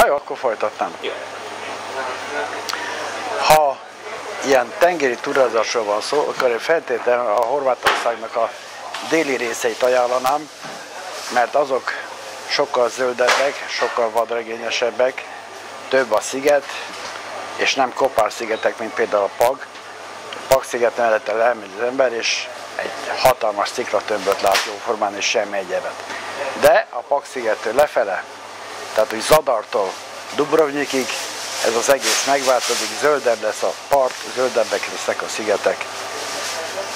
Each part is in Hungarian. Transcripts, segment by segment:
Na jó, akkor folytatnám. Ha ilyen tengeri túrázásról van szó, akkor feltétlenül a Horvátországnak a déli részeit ajánlanám, mert azok sokkal zöldebbek, sokkal vadregényesebbek, több a sziget, és nem kopár szigetek, mint például a Pag. A Pag sziget mellett elmegy az ember, és egy hatalmas sziklatömböt lát jóformán, és semmi egyebet. De a Pag szigettől lefele, tehát hogy Zadartól Dubrovnikig, ez az egész megváltozik, zöldebb lesz a part, zöldebbek lesznek a szigetek.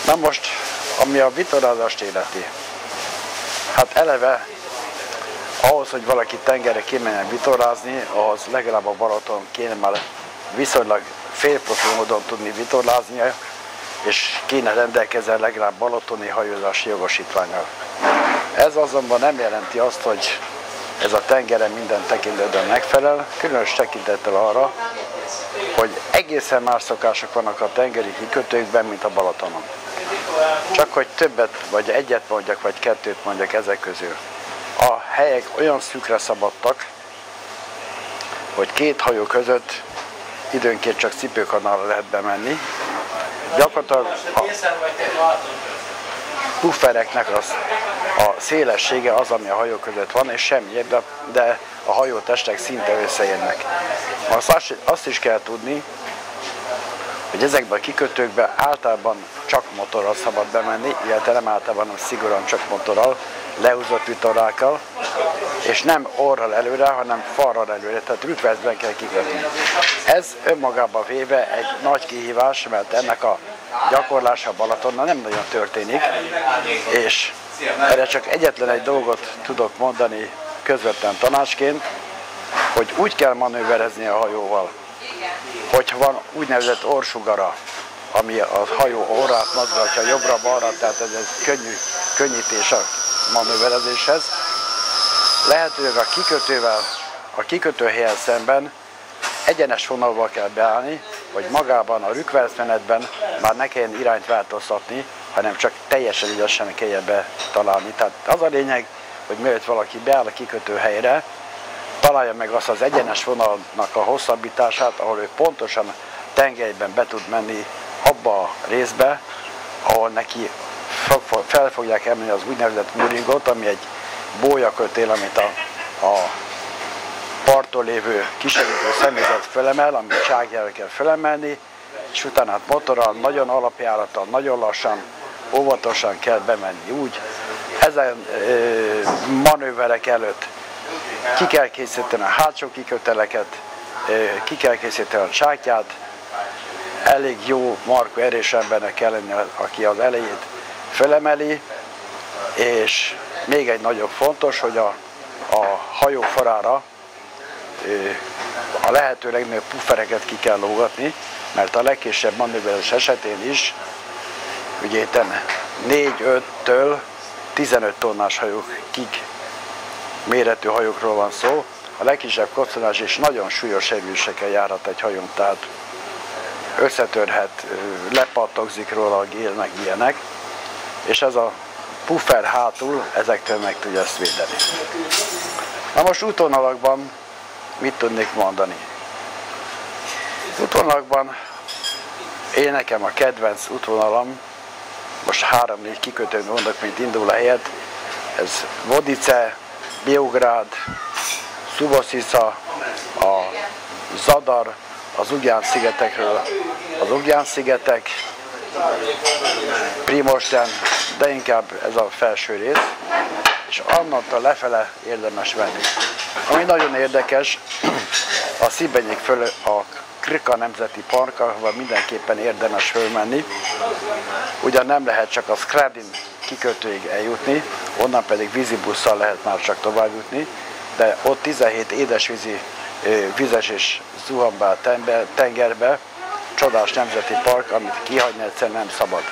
Na most, ami a vitorázást életi. Hát eleve ahhoz, hogy valaki tengerre kimenjen vitorázni, ahhoz legalább a Balaton kéne már viszonylag félprofi módon tudni vitorláznia, és kéne rendelkezni legalább balatoni hajózási jogosítványal. Ez azonban nem jelenti azt, hogy ez a tengeren minden tekintetben megfelel, különös tekintettel arra, hogy egészen más szokások vannak a tengeri kikötőkben, mint a Balatonon. Csak hogy többet, vagy egyet mondjak, vagy kettőt mondjak ezek közül. A helyek olyan szűkre szabadtak, hogy két hajó között időnként csak cipőkanalra lehet bemenni. Gyakorlatilag a puffereknek az, a szélessége az, ami a hajó között van, és semmi de, de a hajótestek szinte összeérnek. Azt, azt is kell tudni, hogy ezekben a kikötőkben általában csak motorral szabad bemenni, illetve nem általában, hanem szigorúan csak motorral, lehúzott vitorlákkal, és nem orral előre, hanem falral előre, tehát rükvezben kell kikötni. Ez önmagában véve egy nagy kihívás, mert ennek a gyakorlása Balatonnal nem nagyon történik, és erre csak egyetlen egy dolgot tudok mondani közvetlen tanácsként, hogy úgy kell manőverezni a hajóval, hogyha van úgynevezett orsugara, ami a hajó orrát mozgatja jobbra-balra, tehát ez egy könnyű könnyítés a manőverezéshez. Lehetőleg a kikötővel, a kikötőhelyen szemben egyenes vonalba kell beállni, hogy magában a rükvercmenetben már ne kelljen irányt változtatni, hanem csak teljesen ügyesen kelljen betalálni. Tehát az a lényeg, hogy mielőtt valaki beáll a kikötő helyre, találja meg azt az egyenes vonalnak a hosszabbítását, ahol ő pontosan tengelyben be tud menni abba a részbe, ahol neki fel fogják emelni az úgynevezett muringot, ami egy bólyakötél, amit a, a parton lévő kísérlető személyzet felemel, amit cságjával kell felemelni, és utána hát motorral, nagyon alapjárattal, nagyon lassan, óvatosan kell bemenni úgy. Ezen e, manőverek előtt ki kell készíteni a hátsó kiköteleket, e, ki kell készíteni a csákját, elég jó markú erős embernek kell lenni, aki az elejét felemeli, és még egy nagyobb fontos, hogy a, a hajó farára a lehető legnagyobb puffereket ki kell lógatni, mert a legkisebb manőveres esetén is, ugye itt 4-5-től 15 tonnás kik méretű hajókról van szó, a legkisebb koccanás és nagyon súlyos erősekkel járhat egy hajón, tehát összetörhet, lepattogzik róla a gél, meg ilyenek, és ez a puffer hátul ezektől meg tudja ezt védeni. Na most útvonalakban mit tudnék mondani? Útvonalakban én nekem a kedvenc útvonalam, most három-négy kikötőn mondok, mint indul a helyet, ez Vodice, Biográd, Szuboszica, a Zadar, az Ugyán szigetekről, az Ugyán szigetek, Primosten, de inkább ez a felső rész, és annantól lefele érdemes venni. Ami nagyon érdekes, a Szibenyik föl a Krika Nemzeti Park, ahova mindenképpen érdemes fölmenni. Ugyan nem lehet csak a Skradin kikötőig eljutni, onnan pedig vízibusszal lehet már csak tovább jutni, de ott 17 édesvízi vizes és a tengerbe, csodás nemzeti park, amit kihagyni egyszer nem szabad.